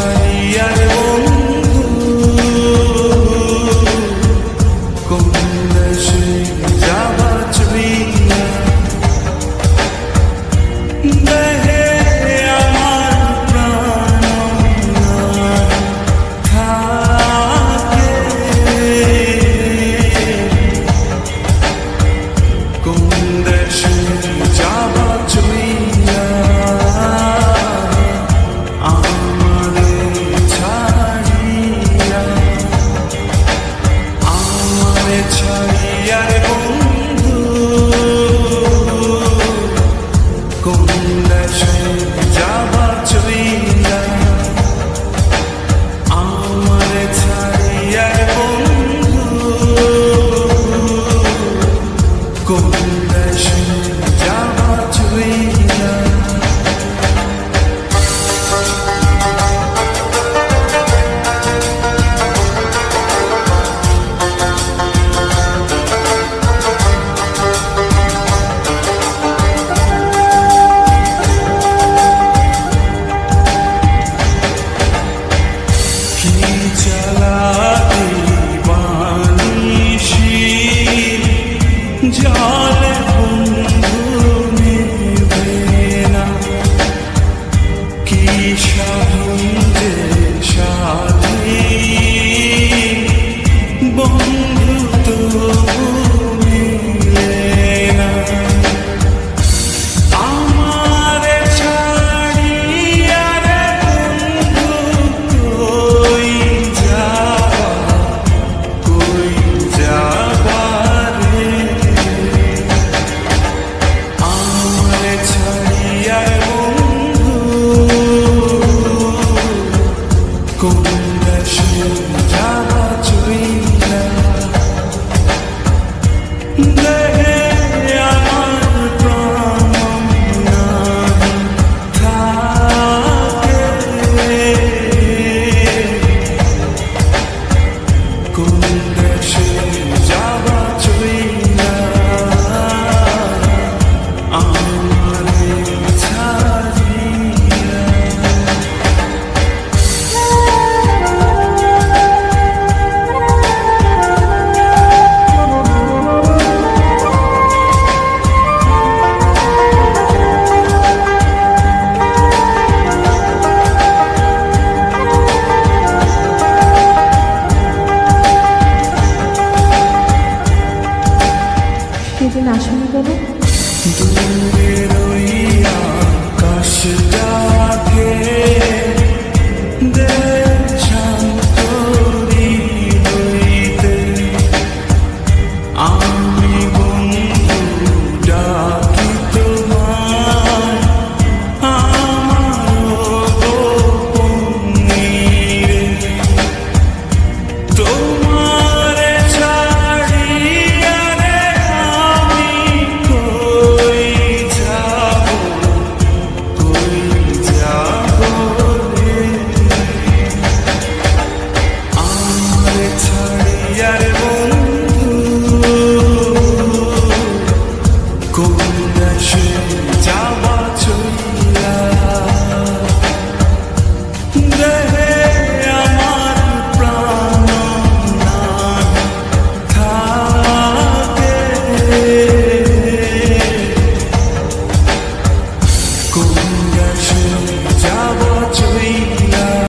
good Go to the show, Java to Shah Yeah.